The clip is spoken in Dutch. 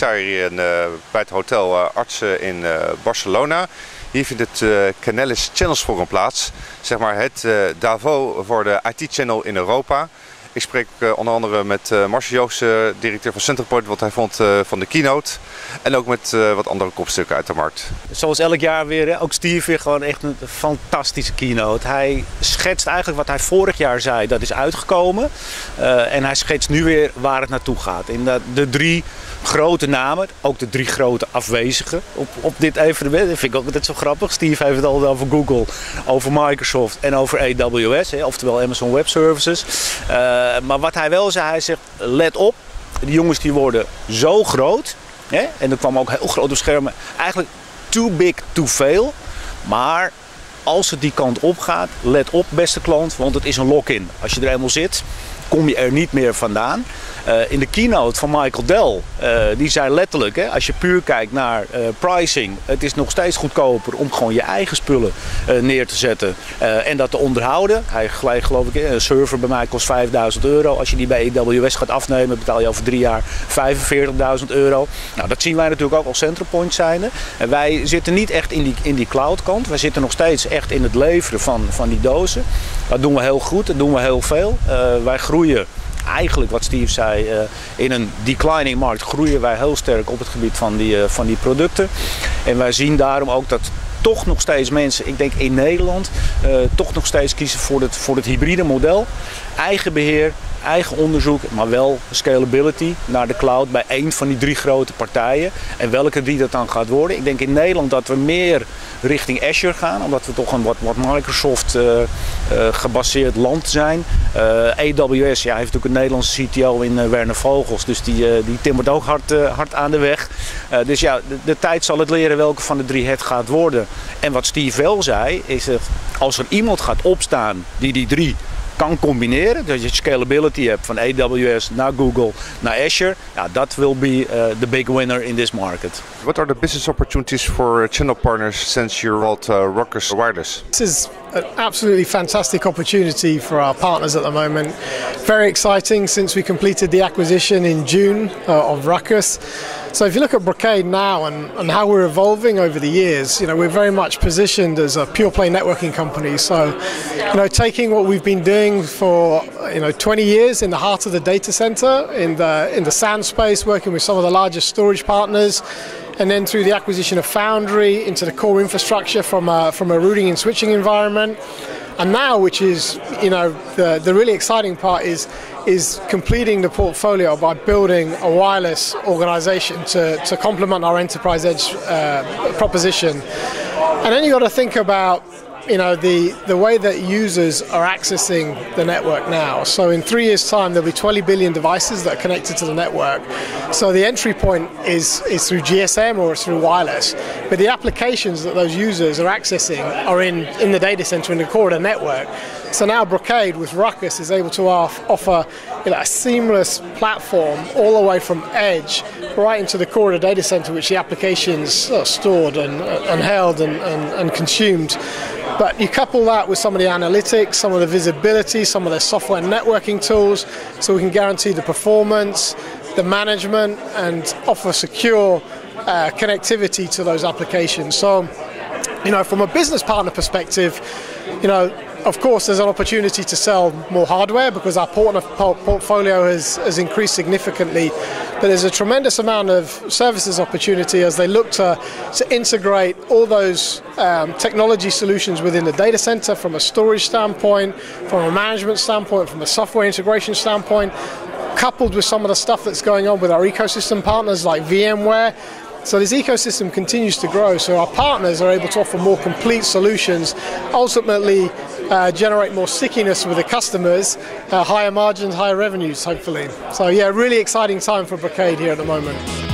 sta hier in, bij het hotel Artsen in Barcelona. Hier vindt het uh, Canellis Channels Forum plaats. Zeg maar het Davo voor de IT-channel in Europa. Ik spreek uh, onder andere met uh, Marcel Joost, directeur van Centerpoint, wat hij vond van de keynote. En ook met wat andere kopstukken uit de markt. Zoals elk jaar weer, ook Steve weer gewoon echt een fantastische keynote. Hij schetst eigenlijk wat hij vorig jaar zei, dat is uitgekomen. en hij schetst nu weer waar het naartoe gaat. In de, drie grote namen, ook de drie grote afwezigen op, op dit evenement. Dat vind ik ook altijd zo grappig. Steve heeft het al over Google, over Microsoft en over AWS, hè, oftewel Amazon Web Services. Maar wat hij wel zei, hij zegt, let op, die jongens die worden zo groot. Hè, en er kwam ook heel groot op schermen. Eigenlijk too big to fail. Maar als het die kant op gaat, let op beste klant, want het is een lock-in. Als je er eenmaal zit, kom je er niet meer vandaan. Uh, in de keynote van Michael Dell, uh, die zei letterlijk, hè, als je puur kijkt naar uh, pricing, het is nog steeds goedkoper om gewoon je eigen spullen neer te zetten en dat te onderhouden. Hij gelijk geloof ik, een server bij mij kost 5000 euro. Als je die bij AWS gaat afnemen, betaal je over drie jaar 45.000 euro. Nou, dat zien wij natuurlijk ook als Centropoint zijn. En wij zitten niet echt in die, in die cloud kant. Wij zitten nog steeds echt in het leveren van, van die dozen. Dat doen we heel goed, dat doen we heel veel. wij groeien eigenlijk wat Steve zei, uh, in een declining markt groeien wij heel sterk op het gebied van die, uh, van die producten. En wij zien daarom ook dat toch nog steeds mensen, ik denk in Nederland, uh, toch nog steeds kiezen voor het, voor het hybride model. Eigen beheer, eigen onderzoek, maar wel scalability naar de cloud bij één van die drie grote partijen. En welke die dat dan gaat worden. Ik denk in Nederland dat we meer richting Azure gaan, omdat we toch een wat, wat Microsoft uh, uh, gebaseerd land zijn. Uh, AWS, ja, heeft natuurlijk een Nederlandse CTO in Werner Vogels, dus die, die timmert ook hard, hard aan de weg. dus ja, de, de, tijd zal het leren welke van de drie het gaat worden. En wat Steve wel zei, is dat als er iemand gaat opstaan die die drie kan combineren. Dat je scalability hebt van AWS naar Google naar Azure. Ja, dat will be uh, the big winner in this market. What are the business opportunities for channel partners since you're at uh, Ruckus Wireless? This is an absolutely fantastic opportunity for our partners at the moment. Very exciting since we completed the acquisition in June uh, of Ruckus. So if you look at Brocade now and, and how we're evolving over the years, you know, we're very much positioned as a pure play networking company. So, you know, taking what we've been doing for, you know, 20 years in the heart of the data center, in the, in the SAN space, working with some of the largest storage partners, and then through the acquisition of Foundry into the core infrastructure from a, from a routing and switching environment. And now, which is, you know, the, the really exciting part is is completing the portfolio by building a wireless organization to, to complement our enterprise edge uh, proposition. And then you've got to think about you know the the way that users are accessing the network now. So in three years' time, there'll be 20 billion devices that are connected to the network. So the entry point is is through GSM or it's through wireless, but the applications that those users are accessing are in in the data center in the core of the network. So now Brocade with Ruckus is able to offer you know, a seamless platform all the way from edge right into the core of the data center, which the applications are stored and, and held and, and, and consumed. But you couple that with some of the analytics, some of the visibility, some of the software networking tools, so we can guarantee the performance, the management, and offer secure uh, connectivity to those applications. So, you know, from a business partner perspective, you know, of course, there's an opportunity to sell more hardware because our portfolio has, has increased significantly. But there's a tremendous amount of services opportunity as they look to, to integrate all those um, technology solutions within the data center from a storage standpoint, from a management standpoint, from a software integration standpoint, coupled with some of the stuff that's going on with our ecosystem partners like VMware so this ecosystem continues to grow, so our partners are able to offer more complete solutions, ultimately uh, generate more stickiness with the customers, uh, higher margins, higher revenues, hopefully. So yeah, really exciting time for Brocade here at the moment.